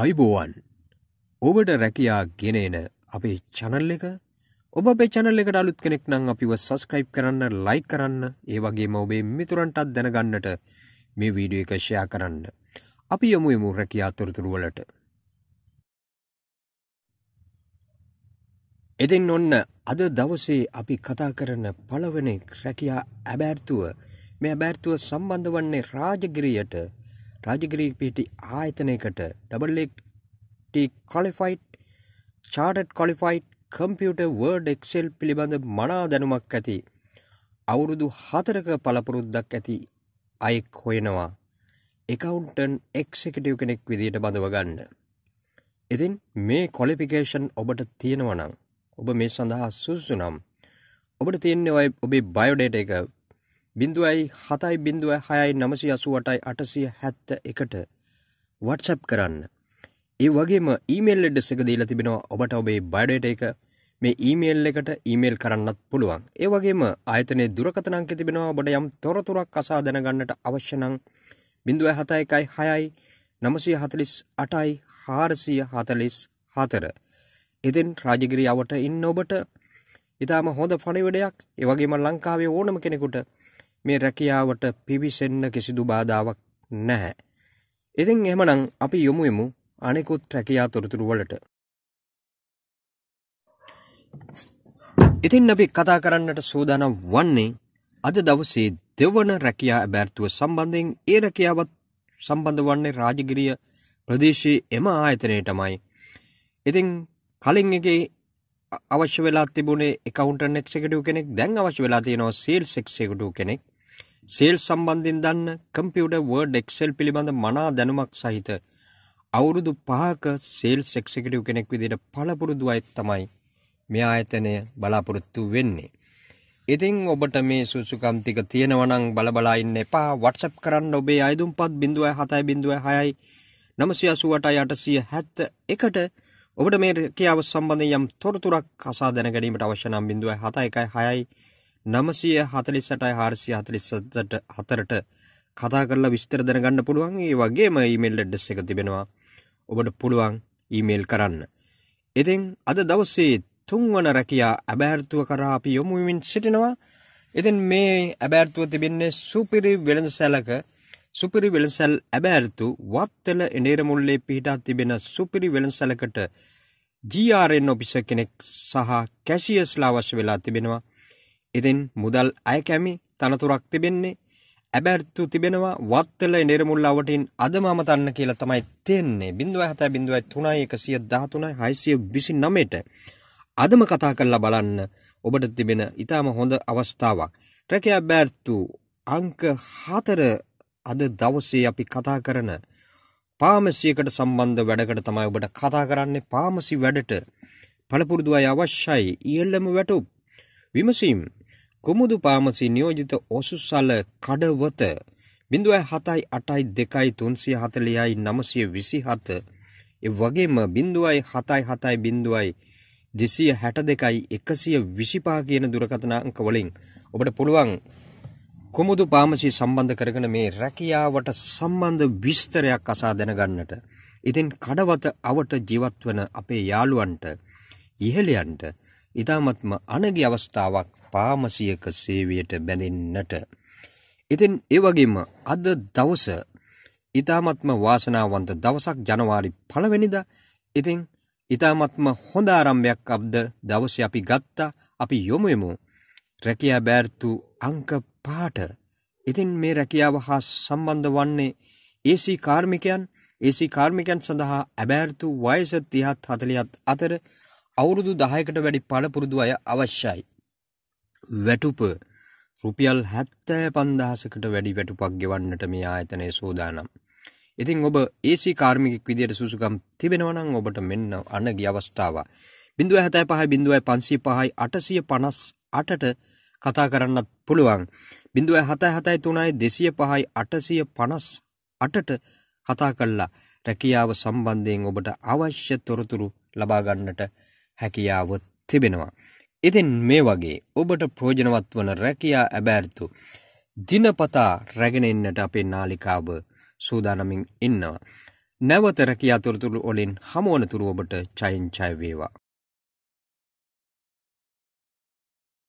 අයිබෝවන් ඔබට රැකයා ගෙනන අපේ චනල් එක. ඔබ චනල් එකට අලුත් කෙනෙක් නම් අපිව සස්ක්‍රයිබ් කරන්න ලයි කරන්න ඒ වගේ ඔබේ මිතුරන්ටත් දැනගන්නට මේ වීඩියෝ එක ෂයා කරන්න. අපි යොමු යමු රැකයා තොරතුරුවලට එතින් ඔන්න අද දවසේ අපි කතා කරන පළවනෙ රැකයා ඇබෑර්තුව. මේ ඇබෑර්තුව සම්බන්ධ වන්නේ රාජගිරියට රාජගිරී පිටි ආයතනයකට ඩබල්ට කොලිෆයිට් චාටඩ් කොලිෆයිට් කම්පියුට වර්ඩ් එක්සෙල් පිළිබඳ මනා දැනුමක් ඇති අවුරුදු හතරක පලපුරුද්දක් ඇති අයෙක් හොයනවා එකකවුන්ටන් එක්සෙකටව් කෙනෙක් විදිට බඳව ගන්න. ඉතින් මේ කොලිපිකේෂන් ඔබට තියෙනවනං ඔබ මේ සඳහා සුසු නම් ඔබට තියන්නේ ඔය ඔබේ බයෝඩේට එක බිඳුවයි හතයි බිඳුව හයයි නමසි අසුවටයි අටසිය හැත්ත එකට වටසැප් කරන්න. ඒ වගේම ඊමේල් එඩ්ඩස් එක දීලා තිබෙනවා ඔබට ඔබේ බඩට එක මේ ඊමේල් එකට ඊමේල් කරන්නත් පුළුවන්. ඒ වගේම ආයතනයේ දුරකථන අංක තිබෙනවා ඔබට යම් තොරතුරක් අසා දැනගන්නට අවශ්‍ය නම් 071 948යි 444. ඉතින් රාජගිරිය අවට ඉන්න ඔබට ඉතාම හොඳ පණිවිඩයක් ඒ වගේම ලංකාවේ ඕනම කෙනෙකුට මේ රැකියාවට පිවිසෙන්න කිසිදු බාධාවක් නැහැ. ඉතින් එහෙමනම් අපි යොමු යමු අනෙකුත් රැකියා තොරතුරු වලට. ඉතින් අපි කතා කරන්නට සූදානම් වන්නේ අද දවසේ දෙවන රැකියා ඇබැර්තුව සම්බන්ධයෙන් ඒ රැකියාවත් සම්බන්ධ වන්නේ රාජගිරිය ප්‍රදේශයේ එම ආයතනයටමයි. ඉතින් කලින් එකේ අවශ්‍ය වෙලා තිබුණේ එකකවුන්ටර් එක්සිකියුටිව් කෙනෙක් දැන් අවශ්‍ය වෙලා තියෙනවා සේල්ස් එක්සිකියුටිව් කෙනෙක්. සේල්ස් සම්බන්ධයෙන් දන්න කම්පියුටර් වර්ඩ් එක්සෙල් පිළිබඳ මනා දැනුමක් සහිත අවුරුදු 5ක සේල්ස් එක්සිකියුටිව් කෙනෙක් විදිහට පළපුරුදු අය තමයි මේ ආයතනය බලාපොරොත්තු වෙන්නේ. ඉතින් ඔබට මේ සුසුකම් ටික තියෙනවා නම් බල බලා ඉන්න එපා. WhatsApp කරන්න ඔබේ අයදුම්පත් 0.7.6යි 988යි 871ට ඔබට මේ රැකියාව සම්බන්ධයෙන් යම් තොරතුරක් අසා දැන ගැනීමට අවශ්‍ය නම් 0.716යි 948යි 447ට හතරට කතා කරලා විස්තර දැනගන්න පුළුවන්. ඒ වගේම ඊමේල් ඇඩ්‍රස් එක තිබෙනවා. ඔබට පුළුවන් ඊමේල් කරන්න. ඉතින් අද දවසේ තුන්වන රැකියා ඇබෑර්තුව කරා අපි යොමු වෙමින් සිටිනවා. ඉතින් මේ ඇබෑර්තුව තිබෙන්නේ සුපිරි වෙළඳසැලක සුපිරි වෙළසැල් ඇබෑර්තු වත්තල එනේරමුල්ලේ පිහිටා තිබෙන සුපිරි වෙළසැලකට GRN ඔපිස කෙනෙක් සහ කැසියස්ලා අවශ්‍ය වෙලා තිබෙනවා. ඉතින් මුදල් අය කැමි තනතුරක් තිබෙන්නේ ඇබැර්තු තිබෙනවා වත්තල එනේරමුල්ල අවටින් අදම අමතන්න කියලා තමයි තියෙන්නේ. 0.3.313.629ට අදම කතා කරලා බලන්න ඔබට තිබෙන ඊටම හොඳ අවස්ථාවක්. රැකියා බැර්තු අංක 4 අද දවසේ අපි කතා කරන පාමසියකට සම්බන්ධ වැඩකට තමයි ඔබට කතා කරන්නේ. පාමසි වැඩට පළපුරුදු අය අවශ්‍යයි. ඉහළම වැටුප් විමසීම්. කුමුදු පාමසි නියෝජිත ඔසුසල කඩවත. බිඳුවයි හතයි අටයි දෙකයි තුන්සිය හතලියයි නමසය විසි හත එ වගේම බිඳුවයි හතයි හතයි බිඳුවයි දෙසිය හැට දෙකයි එකසිය විසිපා කියන දුරකථනාංක වලින් ඔබට පුළුවන් කුමුදු පාමසි සම්බන්ධ කරගෙන මේ රැකියාවට සම්බන්ධ විස්තරයක් අසා දැනගන්නට. ඉතින් කඩවත අවට ජීවත්වන අපේ යාළුවන්ට ඉහළයන්ට ඉතාමත්ම අනගි අවස්ථාවක් පාමසියක සේවයට බැඳෙන්නට. ඉතින් ඒවගේම අද දවස ඉතාමත්ම වාසනාවන්ත දවසක් ජනවාරි පළවෙනිද ඉතින් ඉතාමත්ම හොඳ ආරම්භයක් අබ්ද දවස අපි ගත්තා අපි යොමුයමු රැකියා බෑර්තු අංක පාට. ඉතින් මේ රැකියාව හා සම්බන්ධ වන්නේ ඒසී කාර්මිකයන් ඒසී කාර්මිකයන් සඳහා ඇබෑර්තු වයස 30ත් 40ත් අතර අවුරුදු 10කට වැඩි පළපුරුදු අය අවශ්‍යයි. වැටුප රුපියල් 75000කට වැඩි වැටුපක් ගෙවන්නට මේ ආයතනය සූදානම්. ඉතින් ඔබ ඒසී කාර්මිකෙක් විදියට සුසුකම් තිබෙනවා නම් ඔබට මෙන්න අනගිය අවස්ථාව. 075 055 858ට කතා කරන්නත් පුළුවන්. බිඳුව හතයි හතයි තුනයි දෙසිය පහයි අටසිය පනස් අටට කතා කල්ලා රැකියාව සම්බන්ධයෙන් ඔබට අවශ්‍ය තොරතුරු ලබාගන්නට හැකියාව තිබෙනවා. ඉතින් මේ වගේ ඔබට ප්‍රෝජනවත් වන රැකියා ඇබෑර්තු දිනපතා රැගෙනෙන්නට අපේ නාලිකාව සූදානමින් ඉන්නවා. නැවත රැකියා තොරතුරු වලින් හමුවන තුරු ඔබට චයින් චය වේවා.